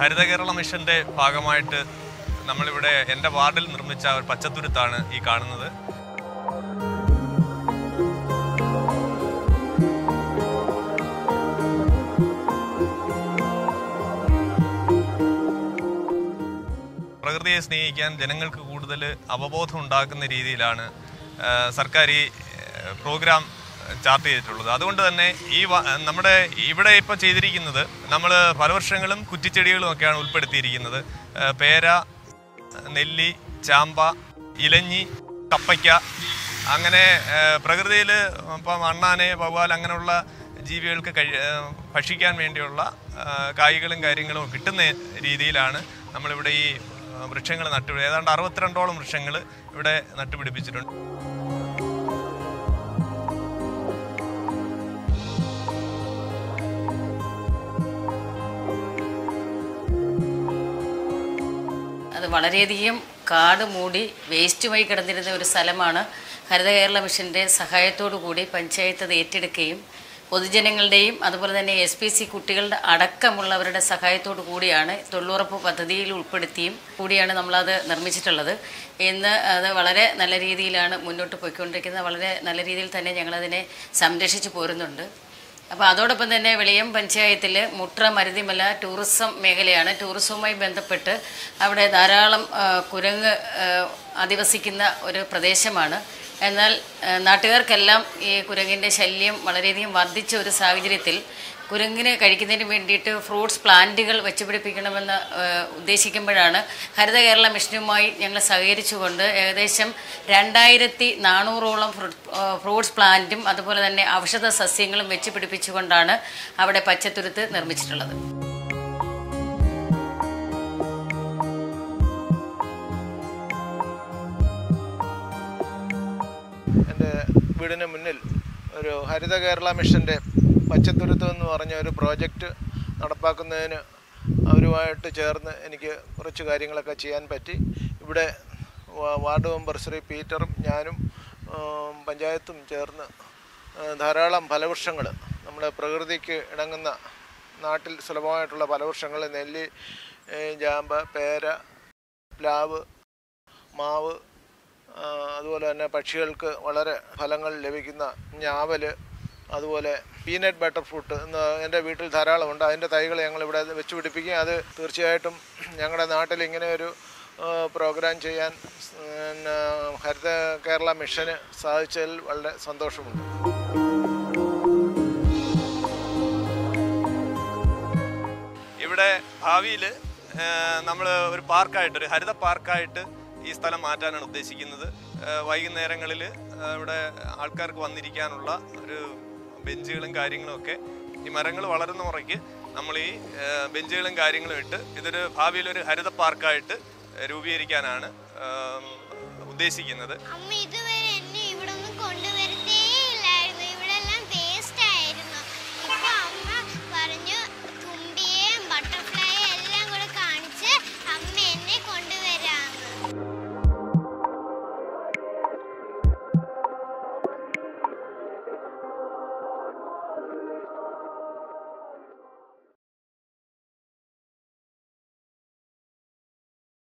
ഹരിത കേരള മിഷന്റെ ഭാഗമായിട്ട് നമ്മളിവിടെ എന്റെ വാർഡിൽ നിർമ്മിച്ച ഒരു പച്ചത്തുരുത്താണ് ഈ കാണുന്നത്. പ്രകൃതിയെ സ്നേഹിക്കാൻ ജനങ്ങൾക്ക് കൂടുതൽ അവബോധം ഉണ്ടാക്കുന്ന രീതിയിലാണ് സർക്കാർ ഈ പ്രോഗ്രാം ചാർട്ട് ചെയ്തിട്ടുള്ളത്. അതുകൊണ്ട് തന്നെ ഈ നമ്മുടെ ഇവിടെ ഇപ്പോൾ ചെയ്തിരിക്കുന്നത് നമ്മൾ പലവർഷങ്ങളും കുറ്റിച്ചെടികളും ഒക്കെയാണ് ഉൾപ്പെടുത്തിയിരിക്കുന്നത്. പേര നെല്ലി ചാമ്പ ഇലഞ്ഞി കപ്പയ്ക്ക അങ്ങനെ പ്രകൃതിയിൽ ഇപ്പം അണ്ണാനെ വവ്വാൽ അങ്ങനെയുള്ള ജീവികൾക്ക് കഴി ഭക്ഷിക്കാൻ വേണ്ടിയുള്ള കായ്കളും കാര്യങ്ങളും കിട്ടുന്ന രീതിയിലാണ് നമ്മളിവിടെ ഈ വൃക്ഷങ്ങൾ നട്ടുപിടി ഏതാണ്ട് അറുപത്തിരണ്ടോളം വൃക്ഷങ്ങൾ ഇവിടെ നട്ടുപിടിപ്പിച്ചിട്ടുണ്ട്. വളരെയധികം കാട് മൂടി വേസ്റ്റുമായി കിടന്നിരുന്ന ഒരു സ്ഥലമാണ് ഹരിത കേരള മിഷന്റെ സഹായത്തോടു കൂടി പഞ്ചായത്ത് അത് ഏറ്റെടുക്കുകയും പൊതുജനങ്ങളുടെയും അതുപോലെ തന്നെ എസ് പി സി കുട്ടികളുടെ അടക്കമുള്ളവരുടെ സഹായത്തോടു കൂടിയാണ് തൊഴിലുറപ്പ് പദ്ധതിയിൽ ഉൾപ്പെടുത്തിയും കൂടിയാണ് നമ്മളത് നിർമ്മിച്ചിട്ടുള്ളത്. ഇന്ന് അത് വളരെ നല്ല രീതിയിലാണ് മുന്നോട്ട് പോയിക്കൊണ്ടിരിക്കുന്നത്. വളരെ നല്ല രീതിയിൽ തന്നെ ഞങ്ങളതിനെ സംരക്ഷിച്ചു പോരുന്നുണ്ട്. അപ്പോൾ അതോടൊപ്പം തന്നെ വെളിയം പഞ്ചായത്തിൽ മുട്ര മരുതിമല ടൂറിസം മേഖലയാണ്. ടൂറിസവുമായി ബന്ധപ്പെട്ട് അവിടെ ധാരാളം കുരങ്ങ് അധിവസിക്കുന്ന ഒരു പ്രദേശമാണ്. എന്നാൽ നാട്ടുകാർക്കെല്ലാം ഈ കുരങ്ങിന്റെ ശല്യം വളരെയധികം വർദ്ധിച്ച ഒരു സാഹചര്യത്തിൽ കുരങ്ങിന് കഴിക്കുന്നതിന് വേണ്ടിയിട്ട് ഫ്രൂട്ട്സ് പ്ലാന്റുകൾ വെച്ചുപിടിപ്പിക്കണമെന്ന് ഉദ്ദേശിക്കുമ്പോഴാണ് ഹരിത കേരള മിഷനുമായി ഞങ്ങൾ സഹകരിച്ചുകൊണ്ട് ഏകദേശം രണ്ടായിരത്തി നാനൂറോളം ഫ്രൂട്ട്സ് പ്ലാന്റും അതുപോലെ തന്നെ ഔഷധ സസ്യങ്ങളും വെച്ച് പിടിപ്പിച്ചുകൊണ്ടാണ് അവിടെ പച്ചത്തുരുത്ത് നിർമ്മിച്ചിട്ടുള്ളത്. വീടിന് മുന്നിൽ ഒരു ഹരിത കേരള മിഷന്റെ പച്ചത്തുരുത്ത് എന്ന് പറഞ്ഞ ഒരു പ്രോജക്റ്റ് നടപ്പാക്കുന്നതിന് അവരുമായിട്ട് ചേർന്ന് എനിക്ക് കുറച്ച് കാര്യങ്ങളൊക്കെ ചെയ്യാൻ പറ്റി. ഇവിടെ വാർഡ് മെമ്പർ ശ്രീ പീറ്ററും ഞാനും പഞ്ചായത്തും ചേർന്ന് ധാരാളം ഫലവൃക്ഷങ്ങൾ നമ്മുടെ പ്രകൃതിക്ക് ഇണങ്ങുന്ന നാട്ടിൽ സുലഭമായിട്ടുള്ള ഫലവൃക്ഷങ്ങൾ നെല്ല് ജാമ്പ പേര പ്ലാവ് മാവ് അതുപോലെ തന്നെ പക്ഷികൾക്ക് വളരെ ഫലങ്ങൾ ലഭിക്കുന്ന ഞാവൽ അതുപോലെ പീനട്ട് ബട്ടർ ഫ്രൂട്ട് എന്ന് എന്റെ വീട്ടിൽ ധാരാളമുണ്ട് അതിന്റെ തൈകൾ ഞങ്ങളിവിടെ വെച്ച് പിടിപ്പിക്കുകയും അത് തീർച്ചയായിട്ടും ഞങ്ങളുടെ നാട്ടിൽ ഇങ്ങനെ ഒരു പ്രോഗ്രാം ചെയ്യാൻ ഹരിത കേരള മിഷന് സാധിച്ചതിൽ വളരെ സന്തോഷമുണ്ട്. ഇവിടെ ഭാവിയിൽ നമ്മൾ ഒരു പാർക്കായിട്ട് ഒരു ഹരിത പാർക്കായിട്ട് ഈ സ്ഥലം മാറ്റാനാണ് ഉദ്ദേശിക്കുന്നത്. വൈകുന്നേരങ്ങളിൽ ഇവിടെ ആൾക്കാർക്ക് വന്നിരിക്കാനുള്ള ഒരു ബെഞ്ചുകളും കാര്യങ്ങളും ഒക്കെ ഈ മരങ്ങൾ വളരുന്ന മുറയ്ക്ക് നമ്മൾ ഈ ബെഞ്ചുകളും കാര്യങ്ങളും ഇട്ട് ഇതൊരു ഭാവിയിൽ ഒരു ഹരിത പാർക്കായിട്ട് രൂപീകരിക്കാനാണ് ഉദ്ദേശിക്കുന്നത്.